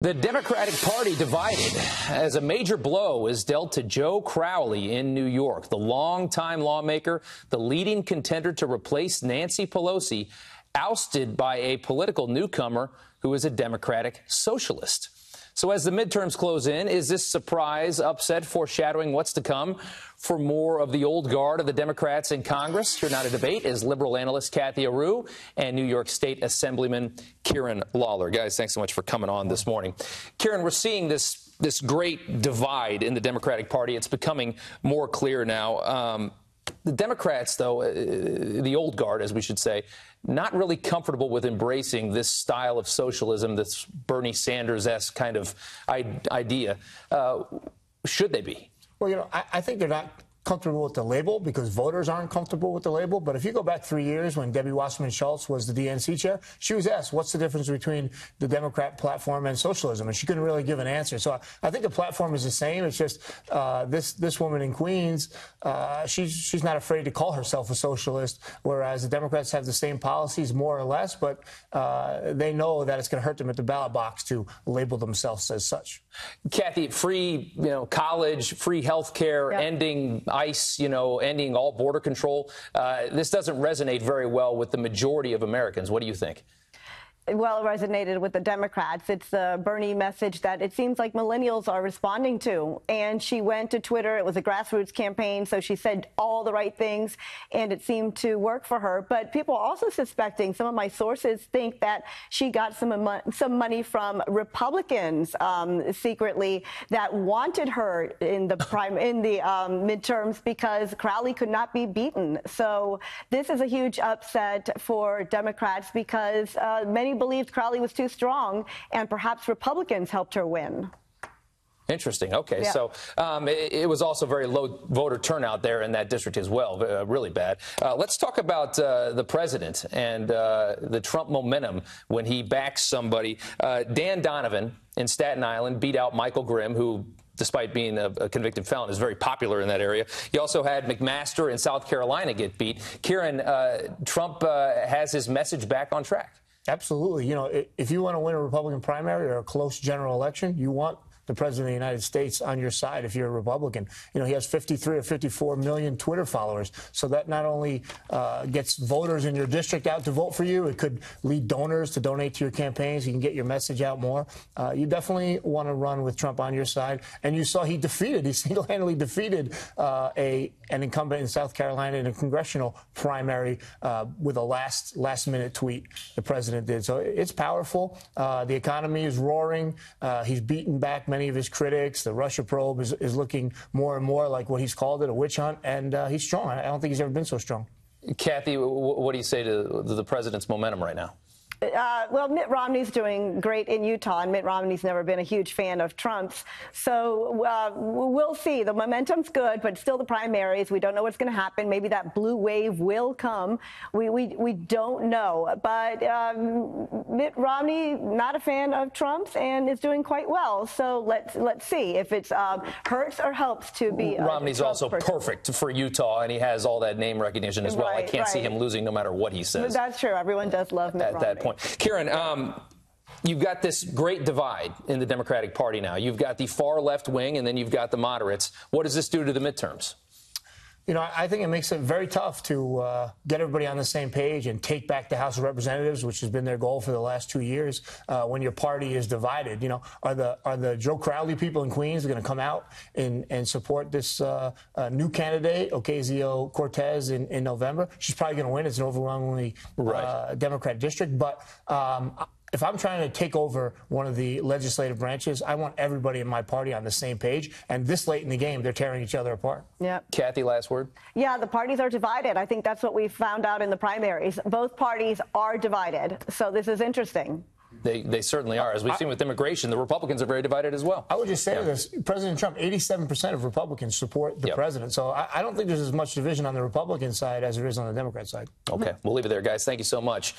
The Democratic Party divided as a major blow is dealt to Joe Crowley in New York. The longtime lawmaker, the leading contender to replace Nancy Pelosi, ousted by a political newcomer who is a Democratic socialist. So as the midterms close in, is this surprise upset foreshadowing what's to come for more of the old guard of the Democrats in Congress? Here now to debate is liberal analyst Cathy Areu and New York State Assemblyman Kieran Lalor. Guys, thanks so much for coming on this morning. Kieran, we're seeing this this great divide in the Democratic Party. It's becoming more clear now. Um, the Democrats, though, uh, the old guard, as we should say, not really comfortable with embracing this style of socialism, this Bernie Sanders esque kind of idea. Uh, should they be? Well, you know, I, I think they're not comfortable with the label because voters aren't comfortable with the label. But if you go back three years when Debbie Wasserman Schultz was the DNC chair, she was asked, what's the difference between the Democrat platform and socialism? And she couldn't really give an answer. So I, I think the platform is the same. It's just uh, this this woman in Queens, uh, she's, she's not afraid to call herself a socialist, whereas the Democrats have the same policies, more or less, but uh, they know that it's going to hurt them at the ballot box to label themselves as such. Cathy, free you know, college, free health care, yep. ending ICE, you know, ending all border control. Uh, this doesn't resonate very well with the majority of Americans. What do you think? Well resonated with the Democrats. It's the Bernie message that it seems like millennials are responding to. And she went to Twitter. It was a grassroots campaign, so she said all the right things, and it seemed to work for her. But people are also suspecting, some of my sources think that she got some some money from Republicans um, secretly that wanted her in the prime in the um, midterms because Crowley could not be beaten. So this is a huge upset for Democrats because uh, many believed Crowley was too strong, and perhaps Republicans helped her win. Interesting. Okay, yeah. so um, it, it, was also very low voter turnout there in that district as well, uh, really bad. Uh, let's talk about uh, the president and uh, the Trump momentum when he backs somebody. Uh, Dan Donovan in Staten Island beat out Michael Grimm, who despite being a, a, convicted felon, is very popular in that area. You also had McMaster in South Carolina get beat. Kieran, uh, Trump uh, has his message back on track. Absolutely. You know, if you want to win a Republican primary or a close general election, you want the president of the United States on your side if you're a Republican. You know, he has 53 or 54 million Twitter followers. So that not only uh, gets voters in your district out to vote for you, it could lead donors to donate to your campaigns. You can get your message out more. Uh, you definitely want to run with Trump on your side. And you saw he defeated, he single handedly defeated uh, a an incumbent in South Carolina in a congressional primary uh, with a last last minute tweet the president did. So it's powerful. Uh, the economy is roaring. Uh, he's beaten back many many of his critics. The Russia probe is, is looking more and more like what he's called it, a witch hunt, and uh, he's strong. I don't think he's ever been so strong. Cathy, what do you say to the president's momentum right now? Uh, well, Mitt Romney's doing great in Utah, and Mitt Romney's never been a huge fan of Trump's. So uh, we'll see. The momentum's good, but still the primaries. We don't know what's going to happen. Maybe that blue wave will come. We we, we don't know. But um, Mitt Romney, not a fan of Trump's, and is doing quite well. So let's let's see if it um, hurts or helps to be. Romney's also person. perfect for Utah, and he has all that name recognition as well. Right, I can't right. see him losing no matter what he says. That's true. Everyone does love Mitt At Romney. That point. Kieran, um, you've got this great divide in the Democratic Party now. You've got the far left wing, and then you've got the moderates. What does this do to the midterms? You know, I think it makes it very tough to uh, get everybody on the same page and take back the House of Representatives, which has been their goal for the last two years. Uh, when your party is divided, you know, are the are the Joe Crowley people in Queens going to come out and and support this uh, uh new candidate, Ocasio Cortez, in, in November? She's probably going to win. It's an overwhelmingly right. Uh, Democrat district, but um, if I'm trying to take over one of the legislative branches, I want everybody in my party on the same page. And this late in the game, they're tearing each other apart. Yeah. Cathy, last word. Yeah, the parties are divided. I think that's what we found out in the primaries. Both parties are divided. So this is interesting. They, they certainly are. As we've seen with immigration, the Republicans are very divided as well. I would just say yeah. this President Trump, 87% of Republicans support the yep. president. So I, I don't think there's as much division on the Republican side as there is on the Democrat side. Okay, we'll leave it there, guys. Thank you so much.